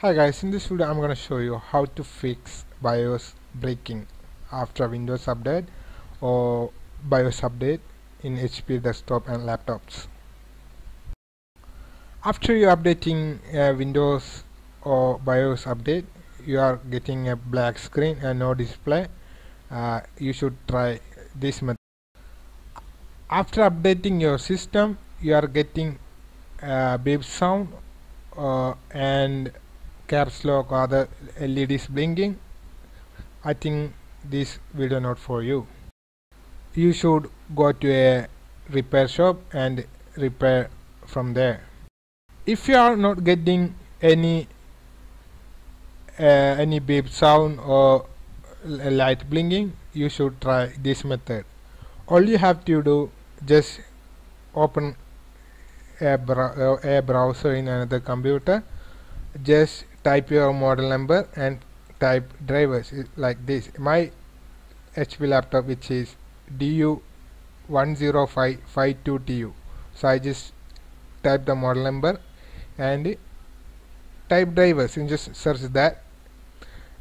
Hi guys, in this video I'm going to show you how to fix BIOS bricking after Windows update or BIOS update in HP desktop and laptops. After you updating Windows or BIOS update, you are getting a black screen and no display. Uh, you should try this method. After updating your system, you are getting uh, beep sound uh, and caps lock or the LEDs blinking. I think this video not for you. You should go to a repair shop and repair from there. If you are not getting any uh, any beep sound or light blinking you should try this method. All you have to do just open a, brow a browser in another computer. Just type your model number and type drivers like this. My HP laptop which is DU10552TU so I just type the model number and type drivers. And just search that.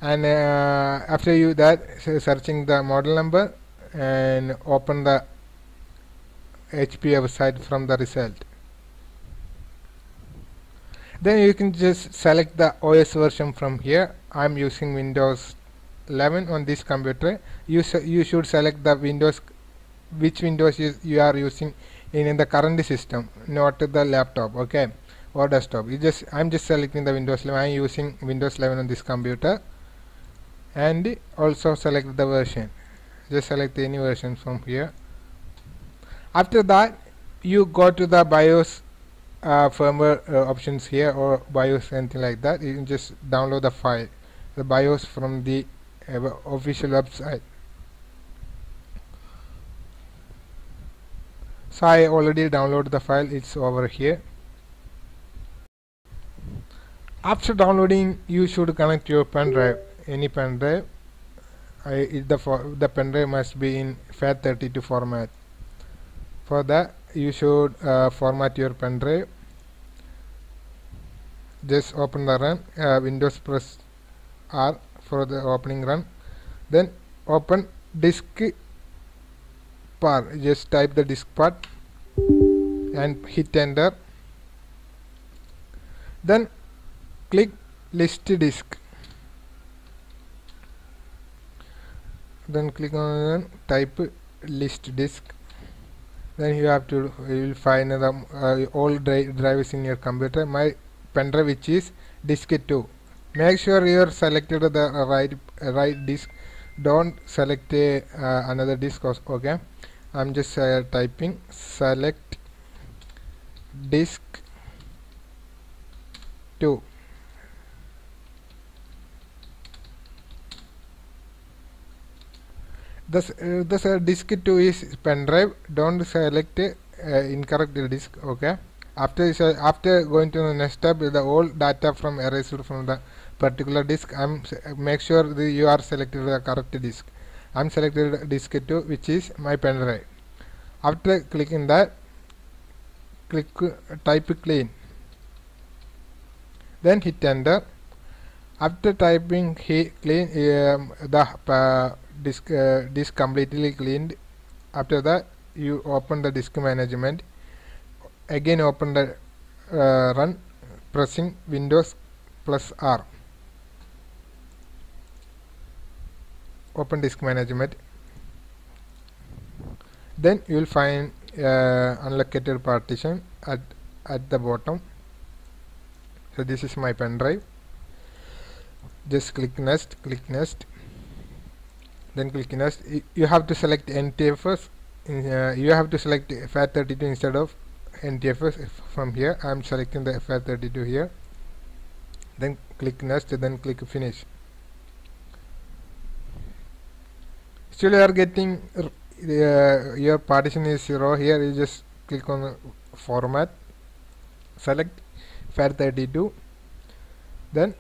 And uh, after you that searching the model number and open the HP website from the result then you can just select the OS version from here. I'm using Windows 11 on this computer. You, you should select the Windows which Windows you, you are using in, in the current system not the laptop okay or desktop. You just I'm just selecting the Windows 11 I'm using Windows 11 on this computer. And also select the version. Just select any version from here. After that you go to the BIOS uh, firmware uh, options here or BIOS anything like that you can just download the file. The BIOS from the uh, official website. So I already downloaded the file. It's over here. After downloading you should connect your pen drive. Any pen drive I, the, the pen drive must be in FAT32 format. For that you should uh, format your pen drive just open the run uh, windows press R for the opening run. Then open disk part just type the diskpart and hit enter. Then click list disk. Then click on type list disk then you have to you will find the uh, all dri drivers in your computer. My pen drive which is disk 2 make sure you are selected the right right disk. Don't select uh, another disk okay? I'm just uh, typing select disk 2 this uh, uh, disk 2 is pen drive don't select uh, incorrect disk okay? After uh, after going to the next step the all data from erased from the particular disk i'm make sure that you are selected the correct disk. I'm selected disk 2 which is my pen drive. After clicking that click type clean. Then hit enter. After typing he clean um, the uh, disk uh, disk completely cleaned. After that you open the disk management. Again open the uh, run pressing windows plus R. Open disk management. Then you will find uh, unlocated partition at at the bottom. So this is my pen drive. Just click next click next then click next. You have to select NTFS uh, you have to select FAT32 instead of NTFS from here. I am selecting the FAT32 here. Then click next then click finish. Still you are getting uh, your partition is zero. Here you just click on format. Select FAT32 then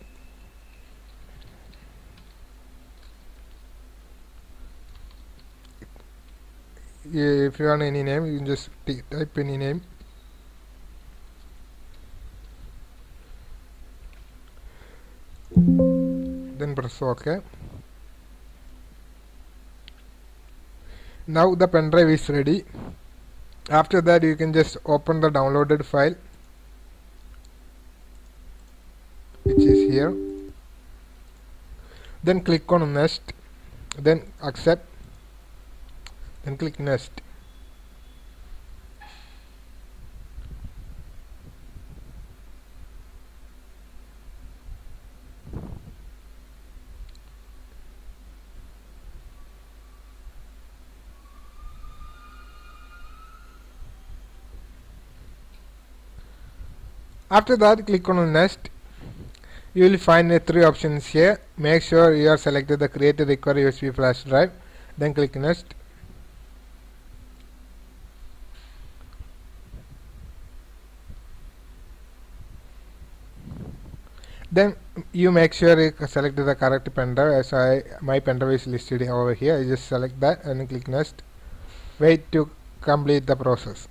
if you want any name you can just type any name. Then press ok. Now the pen drive is ready. After that you can just open the downloaded file which is here. Then click on next. Then accept then click next. After that click on next. You will find three options here. Make sure you are selected the create a required USB flash drive then click next then you make sure you select the correct pen drive. As I my pen drive is listed over here. I just select that and click next. Wait to complete the process.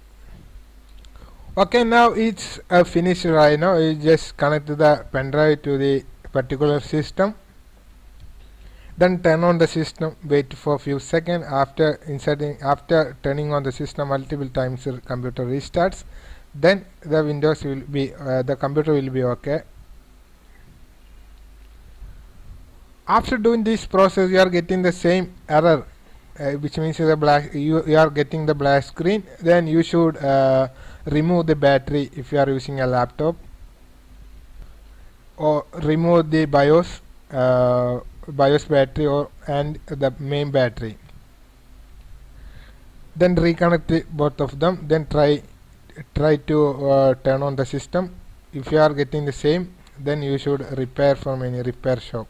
Okay now it's uh, finished right now. You just connect the pen drive to the particular system. Then turn on the system. Wait for few seconds. After inserting after turning on the system multiple times the computer restarts. Then the windows will be uh, the computer will be okay after doing this process you are getting the same error uh, which means the black you, you are getting the black screen. Then you should uh, remove the battery if you are using a laptop. Or remove the BIOS uh, BIOS battery or and the main battery. Then reconnect the, both of them. Then try try to uh, turn on the system. If you are getting the same then you should repair from any repair shop